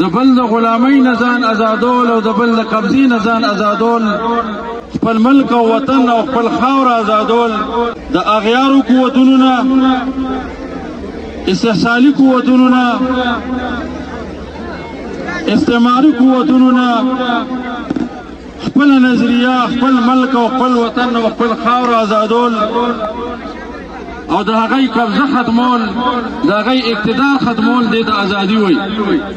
د بل د غلامۍ نه ځان ازادول او د بل د قبضې نه ځان ازادول خپل ملک او وطن او خپل خاور ازادول د اغیارو قوتونو نه استحصالي قوتونو نه استعماري قوتونو نه خپل نظریه خپل ملک او خپل وطن او خپل خاور ازادول او د هغې قبضه ختمول د هغې اقتدار ختمول دې ته ازادي وایي